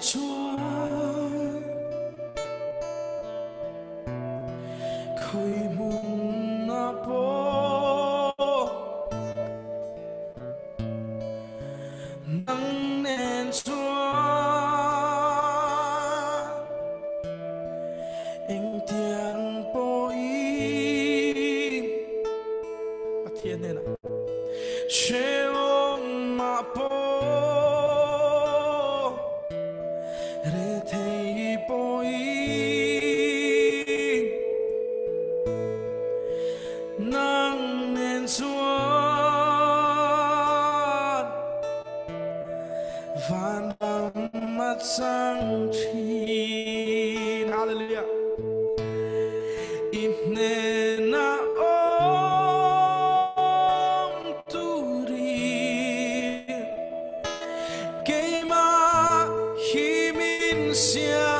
穿可以那么能念错明天不一定天天的 is one Vandamat Sangchin Hallelujah Ibnena Om turi keima Himin Sian